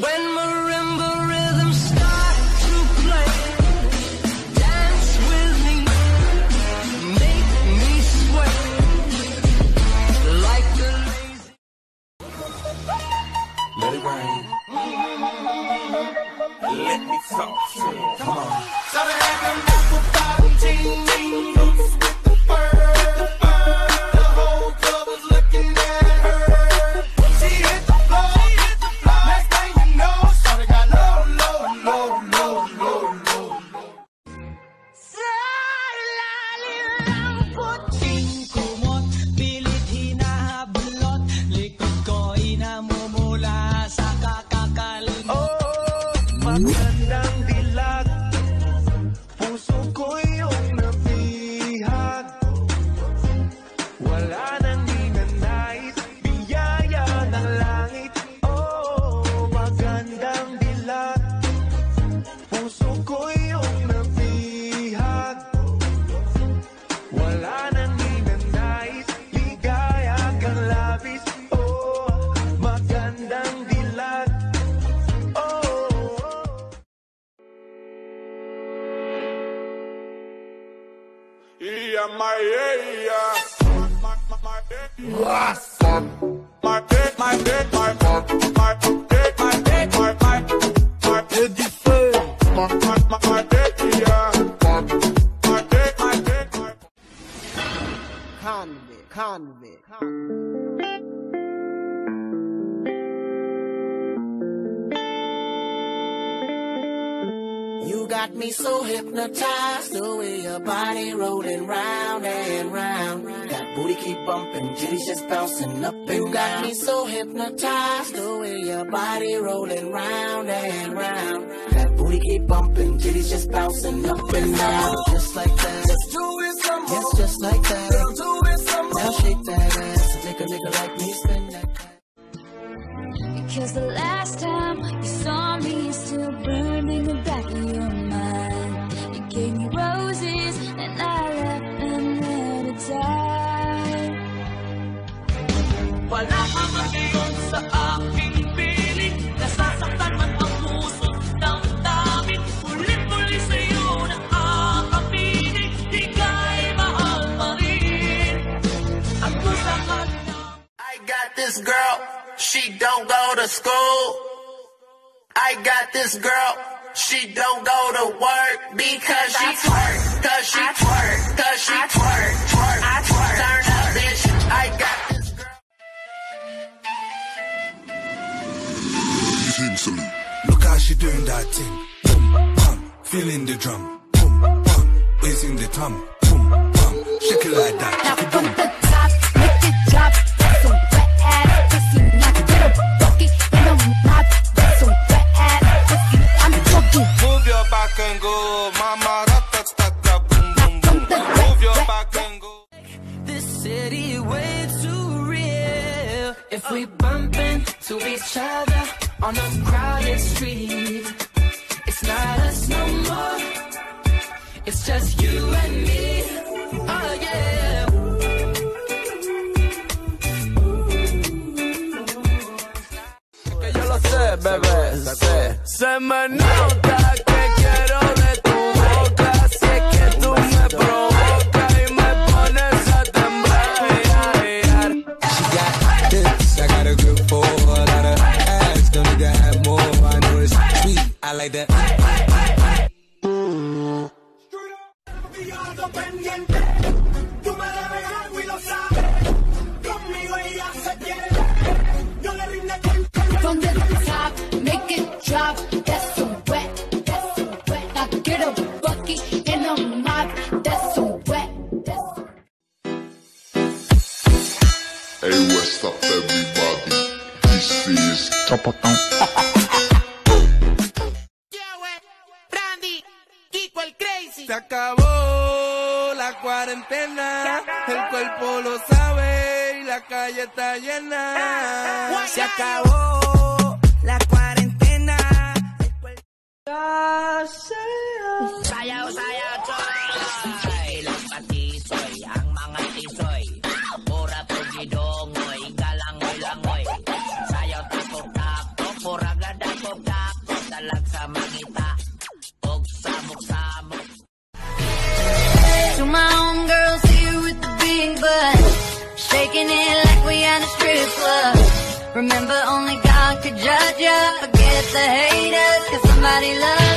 When marimba my. Convict, convict. You got me so hypnotized, the way your body rolling round and round. That booty keep bumping, titties just bouncing up and down. You got me so hypnotized, the way your body rolling round and round. That booty keep bumping, titties just bouncing up and down. Just like that. Just do it some more. Yes, just like that. Girl, do it some more. Now shake that ass and make a nigga like me spend that. Because the last time this girl, she don't go to school. I got this girl, she don't go to work because she twerk, cause she twerk, cause she twerk, twerk, I twerk. Turn up, bitch. I got this girl. Look how she doing that thing. Boom, bam, feeling the drum. Boom, bam, raising the thumb. Boom, bam, shake it like that. And go, mama, rat-tat-tat-ta, boom, boom, boom. Move your back and go. This city way too real. If we bump into each other on a crowded street, it's not us no more. It's just you and me. Oh yeah. Yo lo sé, bebé, sé. Se me nota I like that. From the top, make it drop. That's some wet. That's some wet. Now get a and a mop. That's some wet. Hey, what's up, everybody? This is Se acabó la cuarentena, el cuerpo lo sabe y la calle está llena. Se acabó could judge ya. Forget the haters, cause somebody loves.